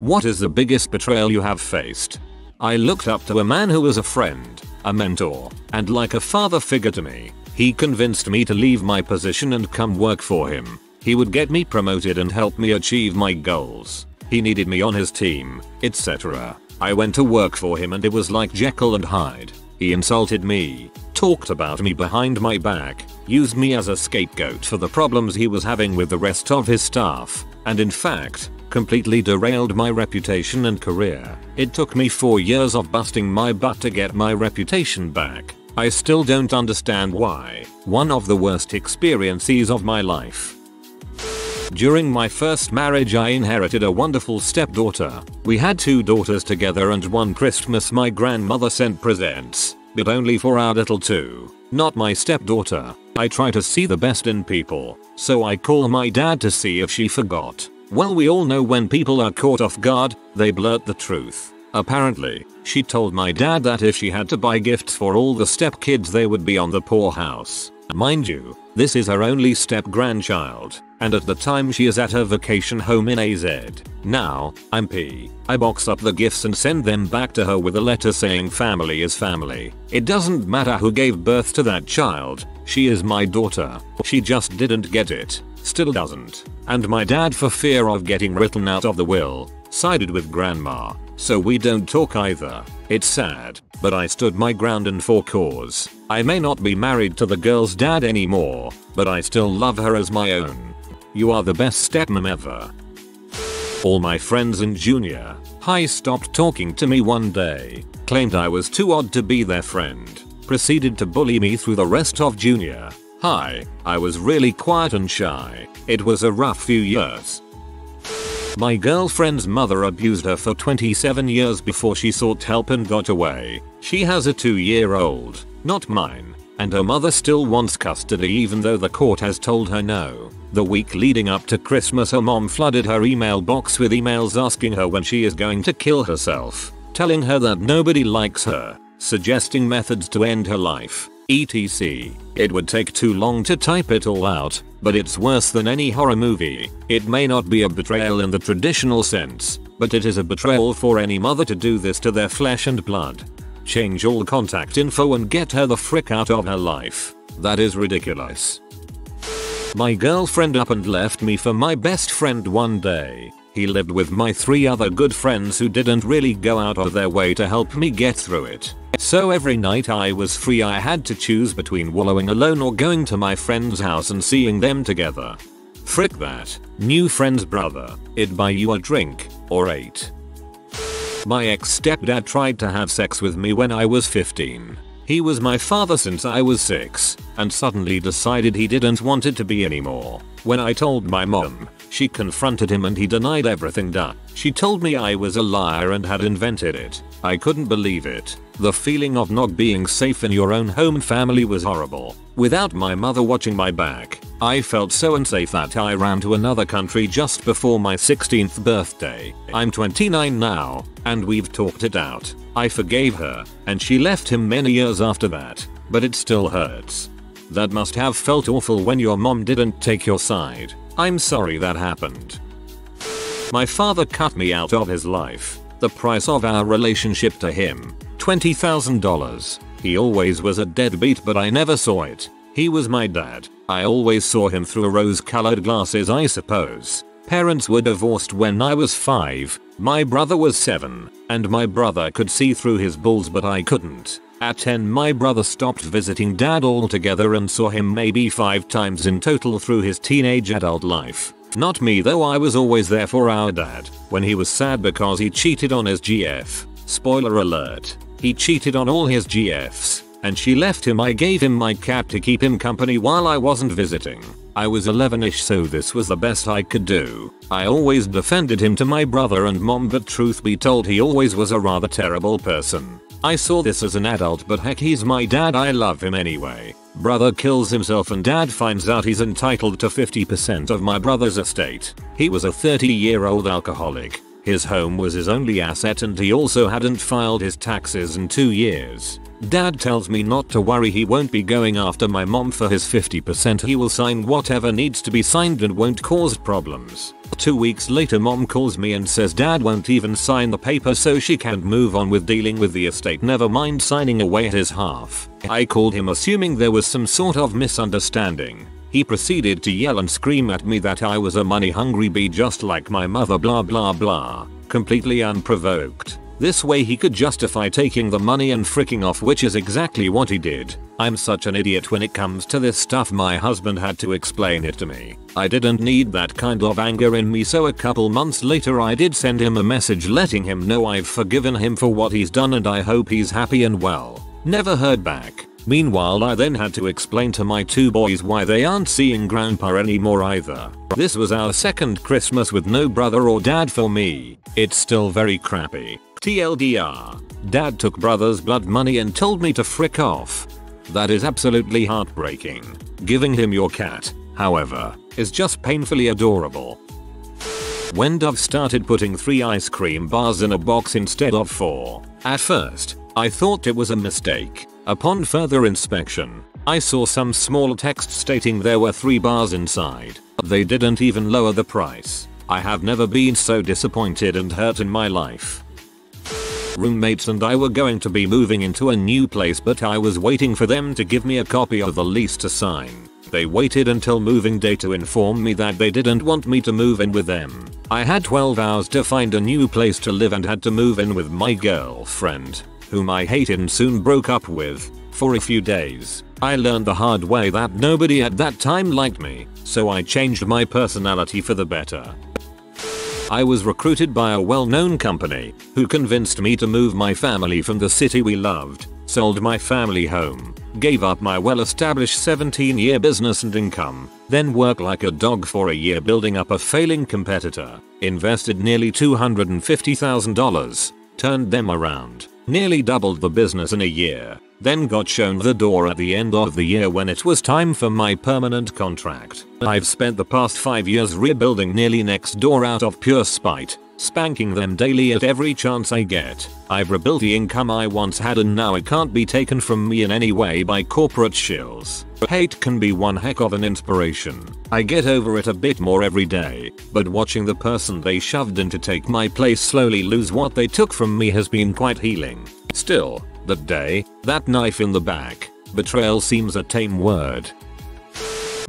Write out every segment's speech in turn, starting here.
What is the biggest betrayal you have faced? I looked up to a man who was a friend, a mentor, and like a father figure to me. He convinced me to leave my position and come work for him. He would get me promoted and help me achieve my goals. He needed me on his team, etc. I went to work for him and it was like Jekyll and Hyde. He insulted me, talked about me behind my back, used me as a scapegoat for the problems he was having with the rest of his staff, and in fact, completely derailed my reputation and career. It took me 4 years of busting my butt to get my reputation back. I still don't understand why. One of the worst experiences of my life. During my first marriage I inherited a wonderful stepdaughter. We had two daughters together and one Christmas my grandmother sent presents, but only for our little two, not my stepdaughter. I try to see the best in people, so I call my dad to see if she forgot. Well we all know when people are caught off guard, they blurt the truth. Apparently, she told my dad that if she had to buy gifts for all the stepkids they would be on the poorhouse. Mind you, this is her only step grandchild, and at the time she is at her vacation home in AZ. Now, I'm P. I box up the gifts and send them back to her with a letter saying family is family. It doesn't matter who gave birth to that child, she is my daughter. She just didn't get it. Still doesn't. And my dad for fear of getting written out of the will, sided with grandma. So we don't talk either. It's sad, but I stood my ground and for cause. I may not be married to the girl's dad anymore, but I still love her as my own. You are the best stepmom ever. All my friends in junior high stopped talking to me one day, claimed I was too odd to be their friend, proceeded to bully me through the rest of junior high. I was really quiet and shy. It was a rough few years. My girlfriend's mother abused her for 27 years before she sought help and got away. She has a 2 year old, not mine, and her mother still wants custody even though the court has told her no. The week leading up to Christmas her mom flooded her email box with emails asking her when she is going to kill herself, telling her that nobody likes her, suggesting methods to end her life, etc. It would take too long to type it all out, but it's worse than any horror movie. It may not be a betrayal in the traditional sense, but it is a betrayal for any mother to do this to their flesh and blood. Change all contact info and get her the frick out of her life. That is ridiculous. My girlfriend up and left me for my best friend one day. He lived with my three other good friends who didn't really go out of their way to help me get through it. So every night I was free I had to choose between wallowing alone or going to my friend's house and seeing them together. Frick that. New friend's brother. It'd buy you a drink. Or eight. My ex stepdad tried to have sex with me when I was 15. He was my father since I was 6 and suddenly decided he didn't want it to be anymore. When I told my mom, she confronted him and he denied everything done. She told me I was a liar and had invented it. I couldn't believe it. The feeling of not being safe in your own home and family was horrible. Without my mother watching my back, I felt so unsafe that I ran to another country just before my 16th birthday. I'm 29 now, and we've talked it out. I forgave her, and she left him many years after that, but it still hurts. That must have felt awful when your mom didn't take your side. I'm sorry that happened. My father cut me out of his life. The price of our relationship to him, $20,000. He always was a deadbeat but I never saw it. He was my dad. I always saw him through rose colored glasses I suppose. Parents were divorced when I was 5, my brother was 7, and my brother could see through his balls but I couldn't. At 10 my brother stopped visiting dad altogether and saw him maybe 5 times in total through his teenage adult life. Not me though I was always there for our dad when he was sad because he cheated on his GF. Spoiler alert. He cheated on all his GFs and she left him I gave him my cat to keep him company while I wasn't visiting. I was 11ish so this was the best I could do. I always defended him to my brother and mom but truth be told he always was a rather terrible person. I saw this as an adult but heck he's my dad I love him anyway. Brother kills himself and dad finds out he's entitled to 50% of my brother's estate. He was a 30 year old alcoholic. His home was his only asset and he also hadn't filed his taxes in 2 years. Dad tells me not to worry he won't be going after my mom for his 50% he will sign whatever needs to be signed and won't cause problems. Two weeks later mom calls me and says dad won't even sign the paper so she can't move on with dealing with the estate never mind signing away his half. I called him assuming there was some sort of misunderstanding. He proceeded to yell and scream at me that I was a money hungry bee just like my mother blah blah blah, completely unprovoked. This way he could justify taking the money and fricking off which is exactly what he did. I'm such an idiot when it comes to this stuff my husband had to explain it to me. I didn't need that kind of anger in me so a couple months later I did send him a message letting him know I've forgiven him for what he's done and I hope he's happy and well. Never heard back. Meanwhile I then had to explain to my two boys why they aren't seeing grandpa anymore either. This was our second Christmas with no brother or dad for me. It's still very crappy. TLDR. Dad took brother's blood money and told me to frick off. That is absolutely heartbreaking. Giving him your cat, however, is just painfully adorable. When Dove started putting 3 ice cream bars in a box instead of 4, at first, I thought it was a mistake. Upon further inspection, I saw some small text stating there were 3 bars inside. They didn't even lower the price. I have never been so disappointed and hurt in my life roommates and I were going to be moving into a new place but I was waiting for them to give me a copy of the lease to sign. They waited until moving day to inform me that they didn't want me to move in with them. I had 12 hours to find a new place to live and had to move in with my girlfriend, whom I hated and soon broke up with, for a few days. I learned the hard way that nobody at that time liked me, so I changed my personality for the better. I was recruited by a well-known company who convinced me to move my family from the city we loved, sold my family home, gave up my well-established 17-year business and income, then worked like a dog for a year building up a failing competitor, invested nearly $250,000, turned them around, nearly doubled the business in a year, then got shown the door at the end of the year when it was time for my permanent contract. I've spent the past 5 years rebuilding nearly next door out of pure spite, spanking them daily at every chance I get. I've rebuilt the income I once had and now it can't be taken from me in any way by corporate shills. Hate can be one heck of an inspiration. I get over it a bit more every day, but watching the person they shoved in to take my place slowly lose what they took from me has been quite healing. Still, that day, that knife in the back, betrayal seems a tame word.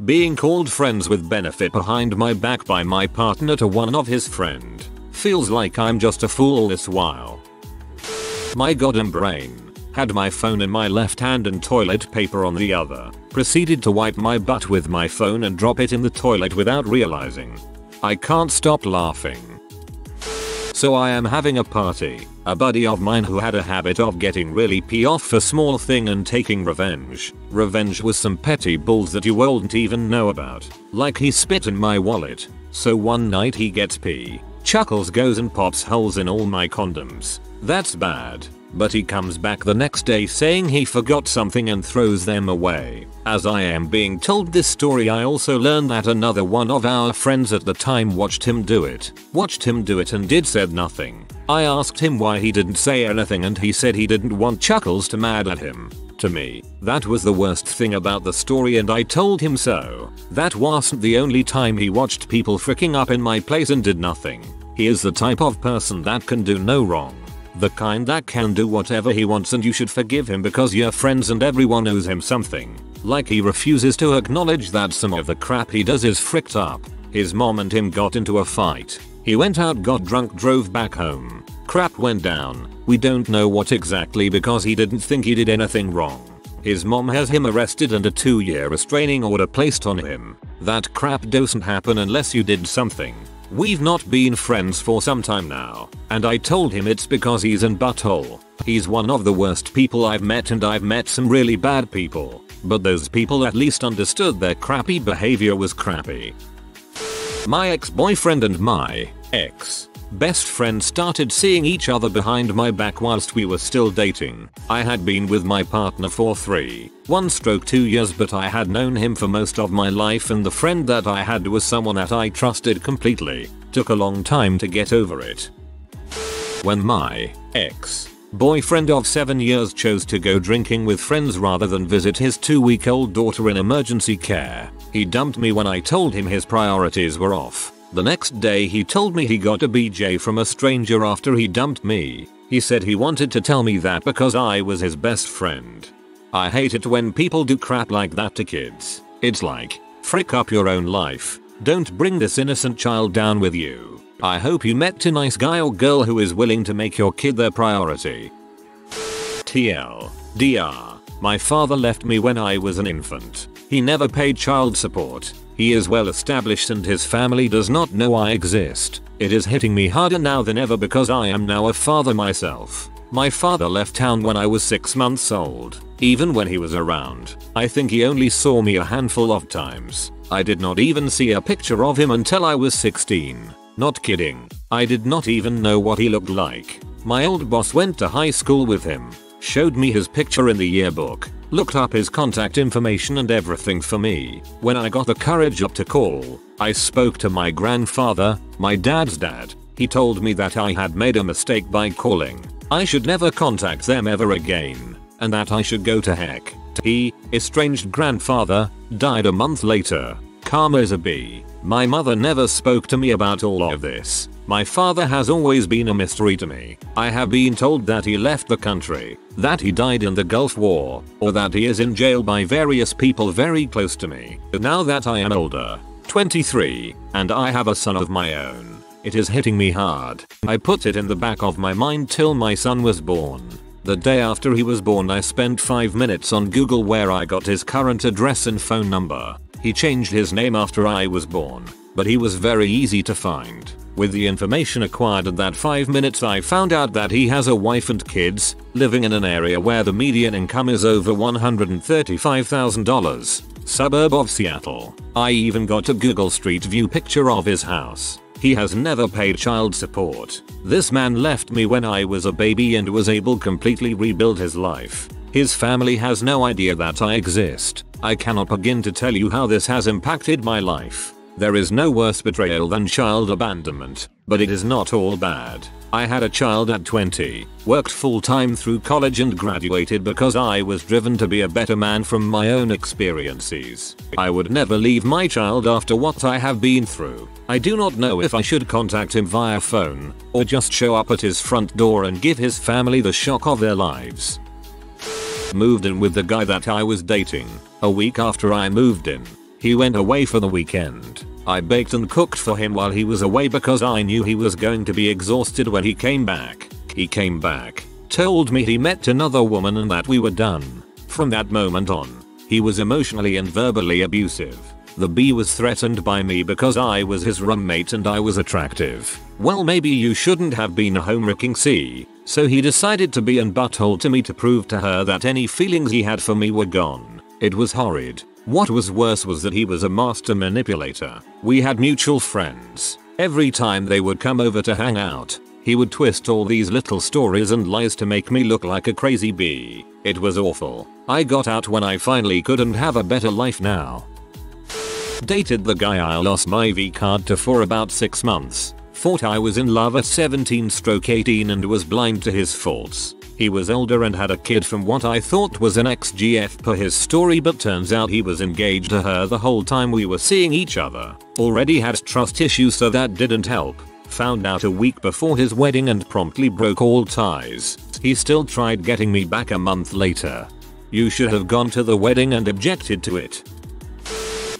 Being called friends with benefit behind my back by my partner to one of his friend. Feels like I'm just a fool this while. My goddamn brain. Had my phone in my left hand and toilet paper on the other. Proceeded to wipe my butt with my phone and drop it in the toilet without realizing. I can't stop laughing. So I am having a party. A buddy of mine who had a habit of getting really pee off for small thing and taking revenge. Revenge was some petty bulls that you won't even know about. Like he spit in my wallet. So one night he gets pee. Chuckles goes and pops holes in all my condoms. That's bad. But he comes back the next day saying he forgot something and throws them away. As I am being told this story I also learned that another one of our friends at the time watched him do it. Watched him do it and did said nothing. I asked him why he didn't say anything and he said he didn't want Chuckles to mad at him. To me, that was the worst thing about the story and I told him so. That wasn't the only time he watched people freaking up in my place and did nothing. He is the type of person that can do no wrong. The kind that can do whatever he wants and you should forgive him because you're friends and everyone owes him something. Like he refuses to acknowledge that some of the crap he does is fricked up. His mom and him got into a fight. He went out got drunk drove back home. Crap went down. We don't know what exactly because he didn't think he did anything wrong. His mom has him arrested and a 2 year restraining order placed on him. That crap doesn't happen unless you did something. We've not been friends for some time now, and I told him it's because he's in butthole. He's one of the worst people I've met and I've met some really bad people, but those people at least understood their crappy behavior was crappy. My ex-boyfriend and my ex best friend started seeing each other behind my back whilst we were still dating. I had been with my partner for 3, 1 stroke 2 years but I had known him for most of my life and the friend that I had was someone that I trusted completely. Took a long time to get over it. When my ex Boyfriend of 7 years chose to go drinking with friends rather than visit his 2 week old daughter in emergency care. He dumped me when I told him his priorities were off. The next day he told me he got a BJ from a stranger after he dumped me. He said he wanted to tell me that because I was his best friend. I hate it when people do crap like that to kids. It's like, frick up your own life. Don't bring this innocent child down with you. I hope you met a nice guy or girl who is willing to make your kid their priority. TL. DR. My father left me when I was an infant. He never paid child support. He is well established and his family does not know I exist. It is hitting me harder now than ever because I am now a father myself. My father left town when I was 6 months old. Even when he was around, I think he only saw me a handful of times. I did not even see a picture of him until I was 16. Not kidding. I did not even know what he looked like. My old boss went to high school with him, showed me his picture in the yearbook, looked up his contact information and everything for me. When I got the courage up to call, I spoke to my grandfather, my dad's dad. He told me that I had made a mistake by calling. I should never contact them ever again, and that I should go to heck. He, estranged grandfather, died a month later. Karma is a bee. My mother never spoke to me about all of this. My father has always been a mystery to me. I have been told that he left the country, that he died in the Gulf War, or that he is in jail by various people very close to me. But now that I am older, 23, and I have a son of my own, it is hitting me hard. I put it in the back of my mind till my son was born. The day after he was born I spent 5 minutes on Google where I got his current address and phone number. He changed his name after I was born, but he was very easy to find. With the information acquired in that 5 minutes I found out that he has a wife and kids, living in an area where the median income is over $135,000, suburb of Seattle. I even got a Google Street View picture of his house. He has never paid child support. This man left me when I was a baby and was able completely rebuild his life. His family has no idea that I exist. I cannot begin to tell you how this has impacted my life. There is no worse betrayal than child abandonment, but it is not all bad. I had a child at 20, worked full time through college and graduated because I was driven to be a better man from my own experiences. I would never leave my child after what I have been through. I do not know if I should contact him via phone, or just show up at his front door and give his family the shock of their lives. Moved in with the guy that I was dating. A week after I moved in, he went away for the weekend. I baked and cooked for him while he was away because I knew he was going to be exhausted when he came back. He came back, told me he met another woman and that we were done. From that moment on, he was emotionally and verbally abusive. The B was threatened by me because I was his roommate and I was attractive. Well maybe you shouldn't have been a homewrecking C. So he decided to be an butthole to me to prove to her that any feelings he had for me were gone. It was horrid. What was worse was that he was a master manipulator. We had mutual friends. Every time they would come over to hang out, he would twist all these little stories and lies to make me look like a crazy bee. It was awful. I got out when I finally could and have a better life now. Dated the guy I lost my V card to for about 6 months. Thought I was in love at 17 stroke 18 and was blind to his faults. He was older and had a kid from what I thought was an ex-GF per his story but turns out he was engaged to her the whole time we were seeing each other. Already had trust issues so that didn't help. Found out a week before his wedding and promptly broke all ties. He still tried getting me back a month later. You should have gone to the wedding and objected to it.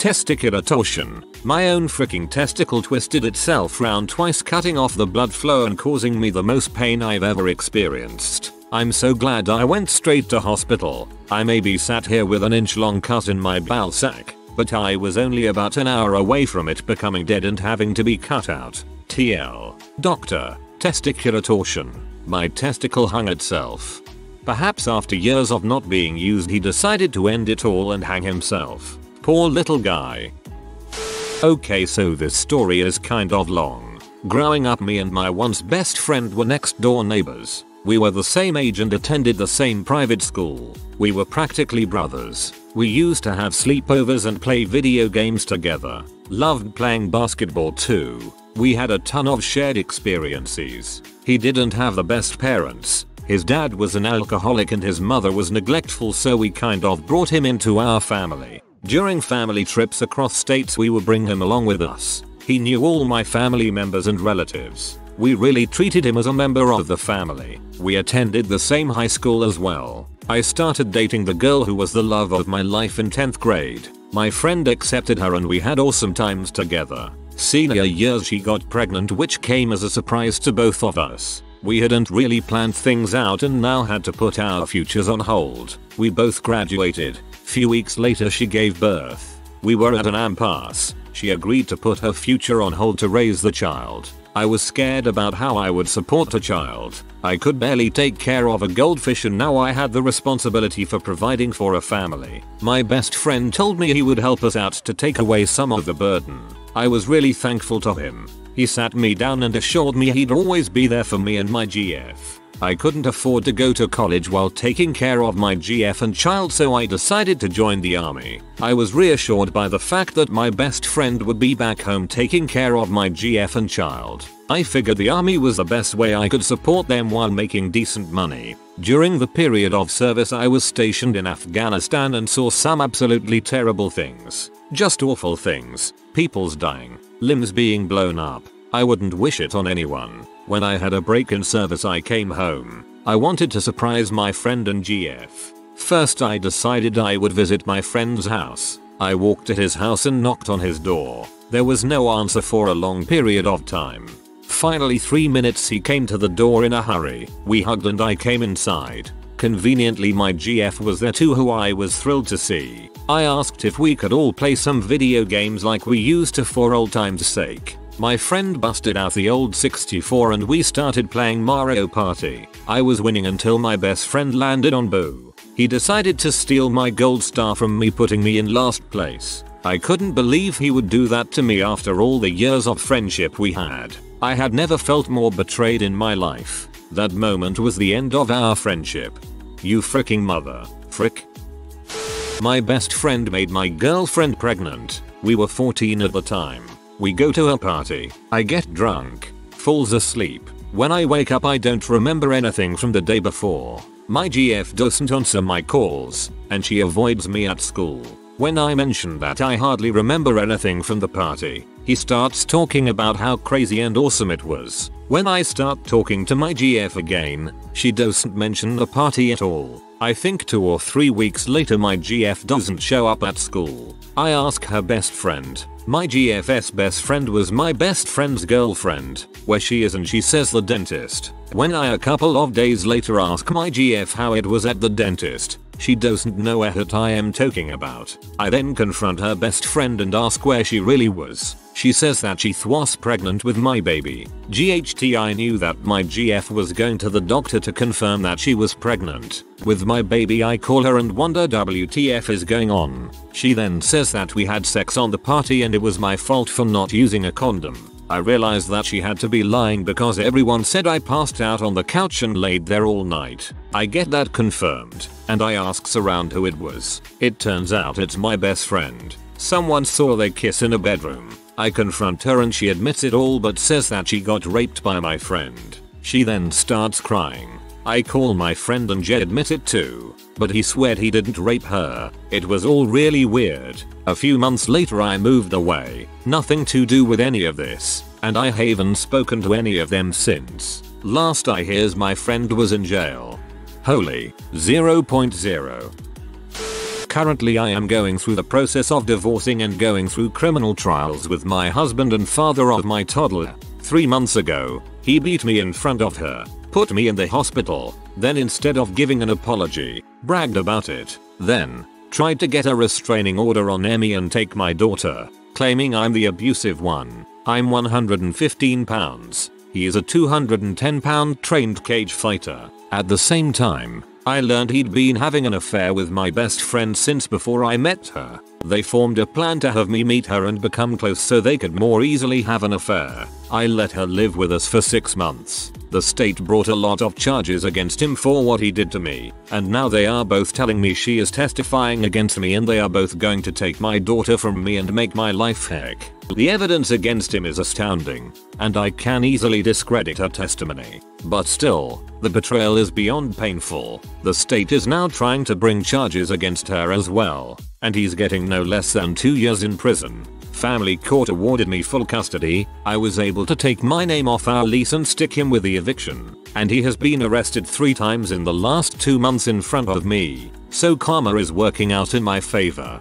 Testicular torsion. My own freaking testicle twisted itself round twice cutting off the blood flow and causing me the most pain I've ever experienced. I'm so glad I went straight to hospital. I may be sat here with an inch long cut in my bowel sac, but I was only about an hour away from it becoming dead and having to be cut out. TL. Doctor. Testicular torsion. My testicle hung itself. Perhaps after years of not being used he decided to end it all and hang himself. Poor little guy. Okay so this story is kind of long. Growing up me and my once best friend were next door neighbors. We were the same age and attended the same private school. We were practically brothers. We used to have sleepovers and play video games together. Loved playing basketball too. We had a ton of shared experiences. He didn't have the best parents. His dad was an alcoholic and his mother was neglectful so we kind of brought him into our family. During family trips across states we would bring him along with us. He knew all my family members and relatives. We really treated him as a member of the family. We attended the same high school as well. I started dating the girl who was the love of my life in 10th grade. My friend accepted her and we had awesome times together. Senior year she got pregnant which came as a surprise to both of us. We hadn't really planned things out and now had to put our futures on hold. We both graduated. Few weeks later she gave birth. We were at an impasse. She agreed to put her future on hold to raise the child. I was scared about how I would support a child. I could barely take care of a goldfish and now I had the responsibility for providing for a family. My best friend told me he would help us out to take away some of the burden. I was really thankful to him. He sat me down and assured me he'd always be there for me and my GF. I couldn't afford to go to college while taking care of my GF and child so I decided to join the army. I was reassured by the fact that my best friend would be back home taking care of my GF and child. I figured the army was the best way I could support them while making decent money. During the period of service I was stationed in Afghanistan and saw some absolutely terrible things. Just awful things. People's dying, limbs being blown up. I wouldn't wish it on anyone. When I had a break in service I came home. I wanted to surprise my friend and GF. First I decided I would visit my friend's house. I walked to his house and knocked on his door. There was no answer for a long period of time. Finally 3 minutes he came to the door in a hurry. We hugged and I came inside. Conveniently my GF was there too who I was thrilled to see. I asked if we could all play some video games like we used to for old time's sake. My friend busted out the old 64 and we started playing Mario Party. I was winning until my best friend landed on Boo. He decided to steal my gold star from me putting me in last place. I couldn't believe he would do that to me after all the years of friendship we had. I had never felt more betrayed in my life. That moment was the end of our friendship. You freaking mother. Frick. My best friend made my girlfriend pregnant. We were 14 at the time. We go to a party. I get drunk. Falls asleep. When I wake up I don't remember anything from the day before. My GF doesn't answer my calls, and she avoids me at school. When I mention that I hardly remember anything from the party, he starts talking about how crazy and awesome it was. When I start talking to my GF again, she doesn't mention the party at all. I think 2 or 3 weeks later my GF doesn't show up at school. I ask her best friend. My GF's best friend was my best friend's girlfriend. Where she is and she says the dentist. When I a couple of days later ask my GF how it was at the dentist, she doesn't know what I am talking about. I then confront her best friend and ask where she really was. She says that she was pregnant with my baby. GHT I knew that my GF was going to the doctor to confirm that she was pregnant. With my baby I call her and wonder WTF is going on. She then says that we had sex on the party and it was my fault for not using a condom. I realized that she had to be lying because everyone said I passed out on the couch and laid there all night. I get that confirmed, and I asks around who it was. It turns out it's my best friend. Someone saw they kiss in a bedroom. I confront her and she admits it all but says that she got raped by my friend. She then starts crying. I call my friend and Jed admit it too, but he sweared he didn't rape her. It was all really weird. A few months later I moved away, nothing to do with any of this, and I haven't spoken to any of them since. Last I hears my friend was in jail. Holy 0.0. Currently I am going through the process of divorcing and going through criminal trials with my husband and father of my toddler. Three months ago, he beat me in front of her, put me in the hospital, then instead of giving an apology, bragged about it, then tried to get a restraining order on Emmy and take my daughter, claiming I'm the abusive one. I'm 115 pounds. He is a 210 pound trained cage fighter. At the same time, I learned he'd been having an affair with my best friend since before I met her. They formed a plan to have me meet her and become close so they could more easily have an affair. I let her live with us for 6 months. The state brought a lot of charges against him for what he did to me, and now they are both telling me she is testifying against me and they are both going to take my daughter from me and make my life heck. The evidence against him is astounding, and I can easily discredit her testimony. But still, the betrayal is beyond painful. The state is now trying to bring charges against her as well, and he's getting no less than 2 years in prison. Family court awarded me full custody, I was able to take my name off our lease and stick him with the eviction, and he has been arrested 3 times in the last 2 months in front of me, so karma is working out in my favor.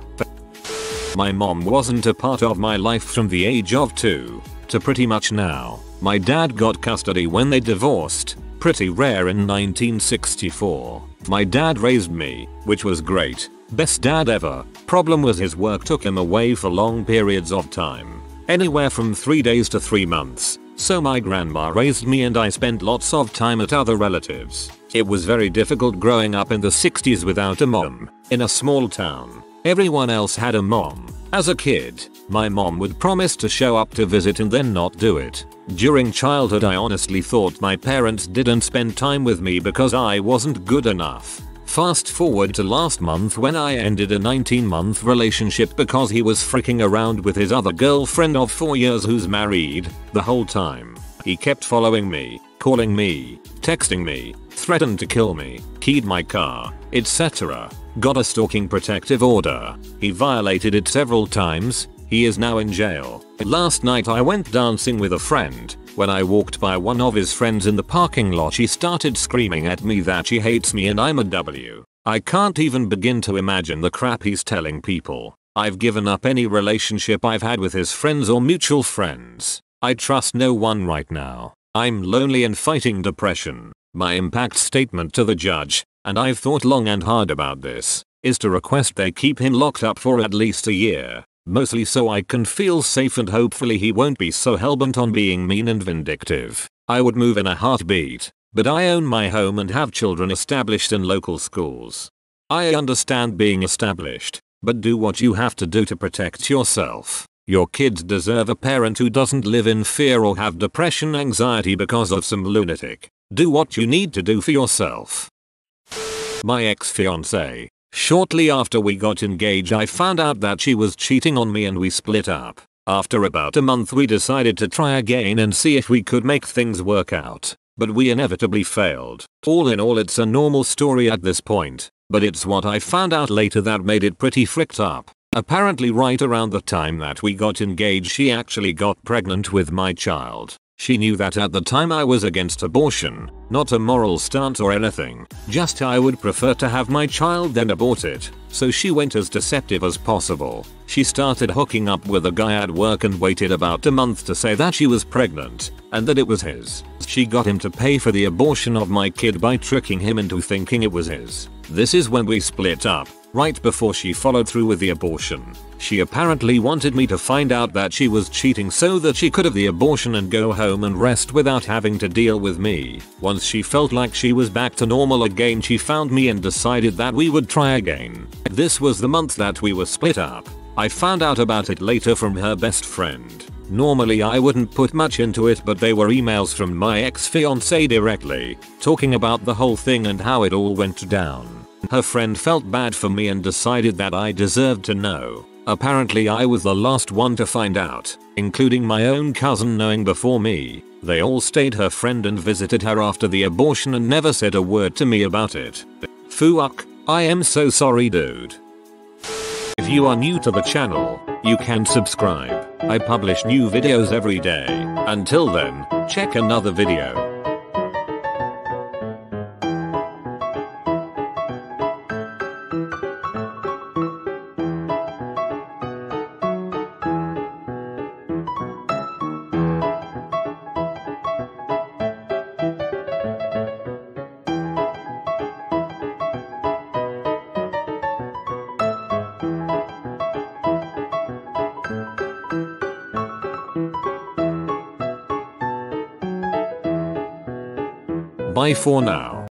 My mom wasn't a part of my life from the age of 2 to pretty much now. My dad got custody when they divorced, pretty rare in 1964. My dad raised me, which was great, Best dad ever. Problem was his work took him away for long periods of time. Anywhere from 3 days to 3 months. So my grandma raised me and I spent lots of time at other relatives. It was very difficult growing up in the 60s without a mom. In a small town. Everyone else had a mom. As a kid, my mom would promise to show up to visit and then not do it. During childhood I honestly thought my parents didn't spend time with me because I wasn't good enough. Fast forward to last month when I ended a 19 month relationship because he was freaking around with his other girlfriend of 4 years who's married. The whole time, he kept following me, calling me, texting me, threatened to kill me, keyed my car, etc. Got a stalking protective order. He violated it several times. He is now in jail. Last night I went dancing with a friend. When I walked by one of his friends in the parking lot she started screaming at me that she hates me and I'm a W. I can't even begin to imagine the crap he's telling people. I've given up any relationship I've had with his friends or mutual friends. I trust no one right now. I'm lonely and fighting depression. My impact statement to the judge, and I've thought long and hard about this, is to request they keep him locked up for at least a year. Mostly so I can feel safe and hopefully he won't be so hellbent on being mean and vindictive. I would move in a heartbeat, but I own my home and have children established in local schools. I understand being established, but do what you have to do to protect yourself. Your kids deserve a parent who doesn't live in fear or have depression anxiety because of some lunatic. Do what you need to do for yourself. My ex-fiance, Shortly after we got engaged I found out that she was cheating on me and we split up. After about a month we decided to try again and see if we could make things work out. But we inevitably failed. All in all it's a normal story at this point. But it's what I found out later that made it pretty fricked up. Apparently right around the time that we got engaged she actually got pregnant with my child. She knew that at the time I was against abortion, not a moral stance or anything, just I would prefer to have my child than abort it, so she went as deceptive as possible. She started hooking up with a guy at work and waited about a month to say that she was pregnant, and that it was his. She got him to pay for the abortion of my kid by tricking him into thinking it was his. This is when we split up. Right before she followed through with the abortion, she apparently wanted me to find out that she was cheating so that she could have the abortion and go home and rest without having to deal with me. Once she felt like she was back to normal again she found me and decided that we would try again. This was the month that we were split up. I found out about it later from her best friend. Normally I wouldn't put much into it but they were emails from my ex-fiance directly, talking about the whole thing and how it all went down. Her friend felt bad for me and decided that I deserved to know. Apparently I was the last one to find out, including my own cousin knowing before me. They all stayed her friend and visited her after the abortion and never said a word to me about it. Fuck, I am so sorry dude. If you are new to the channel, you can subscribe. I publish new videos every day. Until then, check another video. Bye for now.